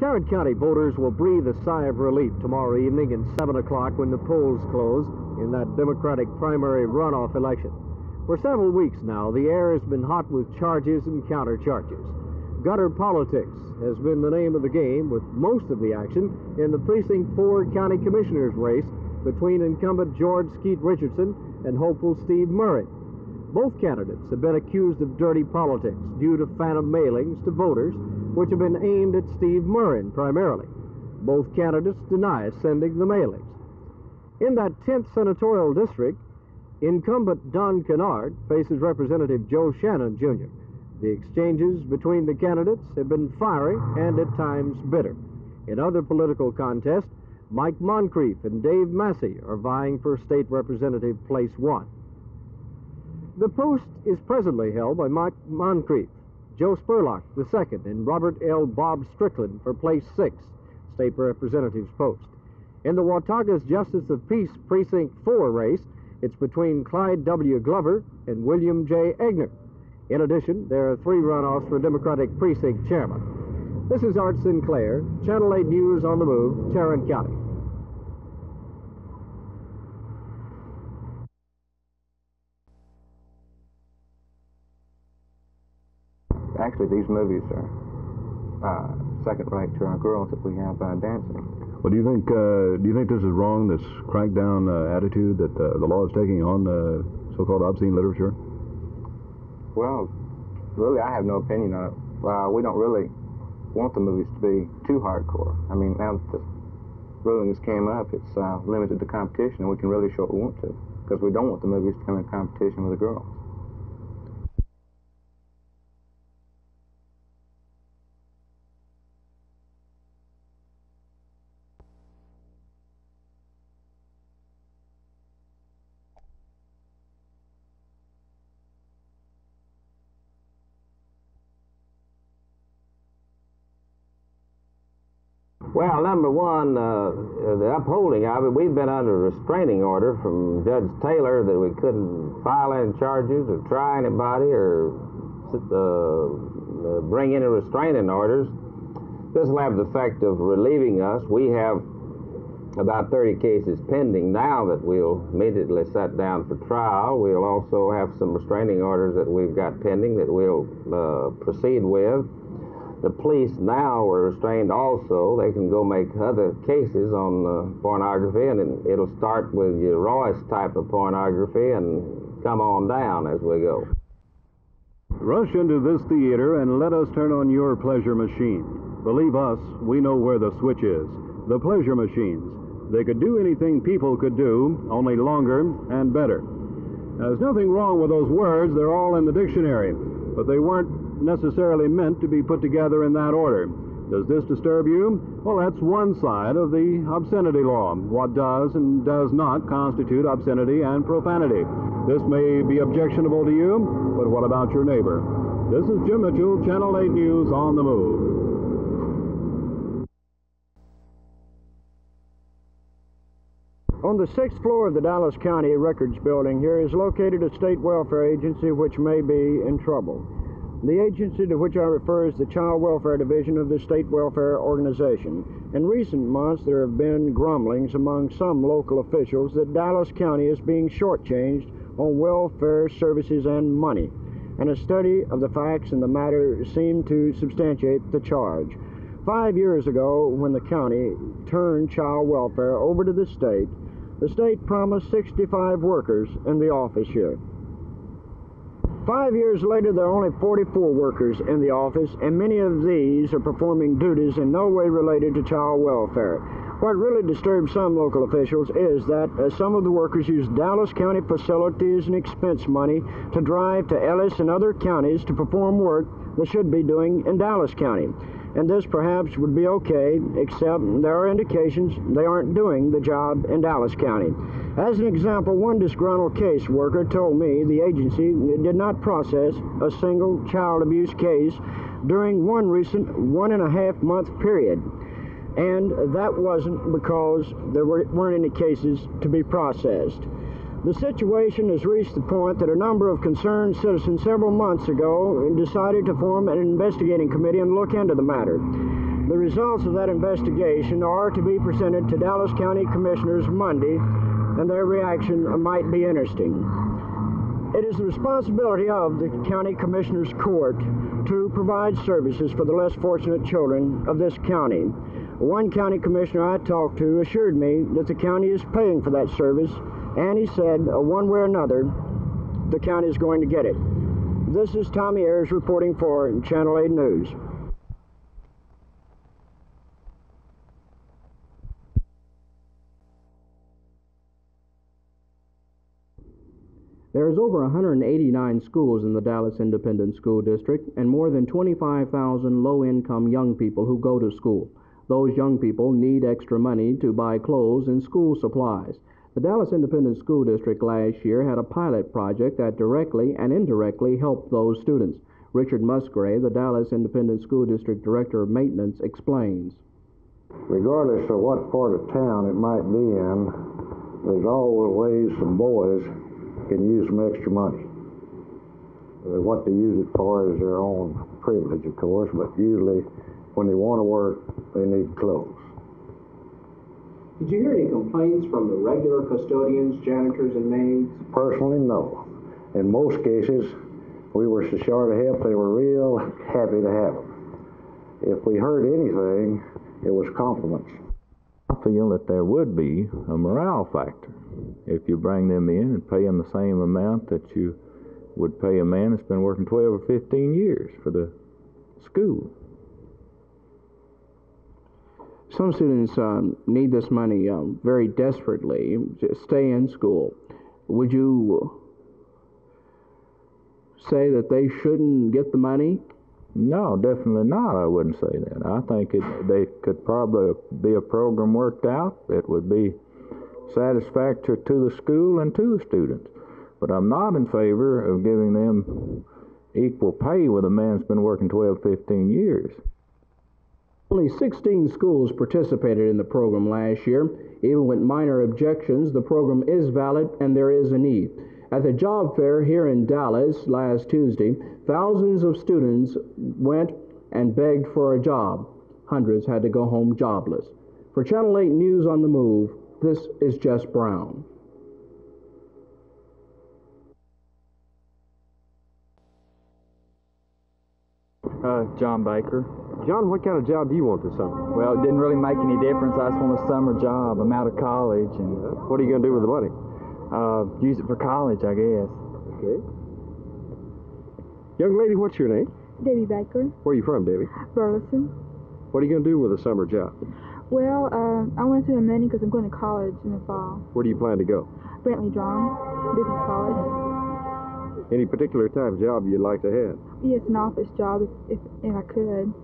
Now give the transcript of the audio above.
Tarrant County voters will breathe a sigh of relief tomorrow evening at 7 o'clock when the polls close in that Democratic primary runoff election. For several weeks now, the air has been hot with charges and countercharges. Gutter politics has been the name of the game, with most of the action in the Precinct 4 County Commissioner's race between incumbent George Skeet Richardson and hopeful Steve Murrin. Both candidates have been accused of dirty politics due to phantom mailings to voters, which have been aimed at Steve Murrin primarily. Both candidates deny sending the mailings. In that 10th senatorial district, incumbent Don Kennard faces Representative Joe Shannon, Jr. The exchanges between the candidates have been fiery and at times bitter. In other political contests, Mike Moncrief and Dave Massey are vying for State Representative Place 1. The post is presently held by Mike Moncrief, Joe Spurlock II, and Robert L. Bob Strickland for Place 6, State Representative's post. In the Watauga's Justice of Peace Precinct 4 race, it's between Clyde W. Glover and William J. Egner. In addition, there are three runoffs for Democratic Precinct Chairman. This is Art Sinclair, Channel 8 News on the Move, Tarrant County. Actually, these movies are uh, second rate to our girls that we have uh, dancing. Well, do you think uh, do you think this is wrong? This crackdown uh, attitude that uh, the law is taking on uh, so-called obscene literature? Well, really, I have no opinion on it. Uh, we don't really want the movies to be too hardcore. I mean, now that the rulings came up, it's uh, limited the competition, and we can really show what we want to, because we don't want the movies to come in competition with the girls. Well, number one, uh, the upholding of it, we've been under a restraining order from Judge Taylor that we couldn't file any charges or try anybody or uh, bring any restraining orders. This will have the effect of relieving us. We have about 30 cases pending now that we'll immediately set down for trial. We'll also have some restraining orders that we've got pending that we'll uh, proceed with the police now are restrained also. They can go make other cases on uh, pornography, and it'll start with your rawest type of pornography and come on down as we go. Rush into this theater and let us turn on your pleasure machine. Believe us, we know where the switch is. The pleasure machines. They could do anything people could do, only longer and better. There's nothing wrong with those words, they're all in the dictionary, but they weren't necessarily meant to be put together in that order. Does this disturb you? Well, that's one side of the obscenity law. What does and does not constitute obscenity and profanity. This may be objectionable to you, but what about your neighbor? This is Jim Mitchell, Channel 8 News on the Move. On the sixth floor of the Dallas County Records Building here is located a state welfare agency which may be in trouble. The agency to which I refer is the Child Welfare Division of the State Welfare Organization. In recent months, there have been grumblings among some local officials that Dallas County is being shortchanged on welfare services and money, and a study of the facts in the matter seemed to substantiate the charge. Five years ago, when the county turned child welfare over to the state, the state promised 65 workers in the office here. Five years later, there are only 44 workers in the office, and many of these are performing duties in no way related to child welfare. What really disturbs some local officials is that uh, some of the workers use Dallas County facilities and expense money to drive to Ellis and other counties to perform work they should be doing in Dallas County and this perhaps would be okay, except there are indications they aren't doing the job in Dallas County. As an example, one disgruntled caseworker told me the agency did not process a single child abuse case during one recent one and a half month period. And that wasn't because there weren't any cases to be processed. The situation has reached the point that a number of concerned citizens several months ago decided to form an investigating committee and look into the matter. The results of that investigation are to be presented to Dallas County Commissioners Monday, and their reaction might be interesting. It is the responsibility of the County Commissioners Court to provide services for the less fortunate children of this county. One county commissioner I talked to assured me that the county is paying for that service, and he said, uh, one way or another, the county is going to get it. This is Tommy Ayers reporting for Channel 8 News. There is over 189 schools in the Dallas Independent School District and more than 25,000 low-income young people who go to school. Those young people need extra money to buy clothes and school supplies. The Dallas Independent School District last year had a pilot project that directly and indirectly helped those students. Richard Musgrave, the Dallas Independent School District Director of Maintenance, explains. regardless of what part of town it might be in, there's always some boys can use some extra money. Uh, What they use it for is their own privilege, of course, but usually when they want to work, they need clothes. Did you hear any complaints from the regular custodians, janitors, and maids? Personally, no. In most cases, we were so short of help, they were real happy to have them. If we heard anything, it was compliments. I feel that there would be a morale factor if you bring them in and pay them the same amount that you would pay a man that's been working 12 or 15 years for the school. Some students um, need this money um, very desperately to stay in school. Would you say that they shouldn't get the money? No, definitely not. I wouldn't say that. I think it, they could probably be a program worked out that would be satisfactory to the school and to the students. But I'm not in favor of giving them equal pay with a man that's been working 12, 15 years. Only 16 schools participated in the program last year. Even with minor objections, the program is valid and there is a need. At the job fair here in Dallas last Tuesday, thousands of students went and begged for a job. Hundreds had to go home jobless. For Channel 8 News on the Move, this is Jess Brown. Uh, John Baker. John, what kind of job do you want this summer? Well, it didn't really make any difference. I just want a summer job. I'm out of college and What are you going to do with the money? uh, use it for college, I guess. Okay. Young lady, what's your name? Debbie Baker, Where are you from, Debbie? Burleson. What are you going to do with a summer job? Well, uh, I want to money because I'm going to college in the fall. Where do you plan to go? Brantley Draughon, Business College. Any particular type of job you'd like to have? Yes, an office job if, if, if I could.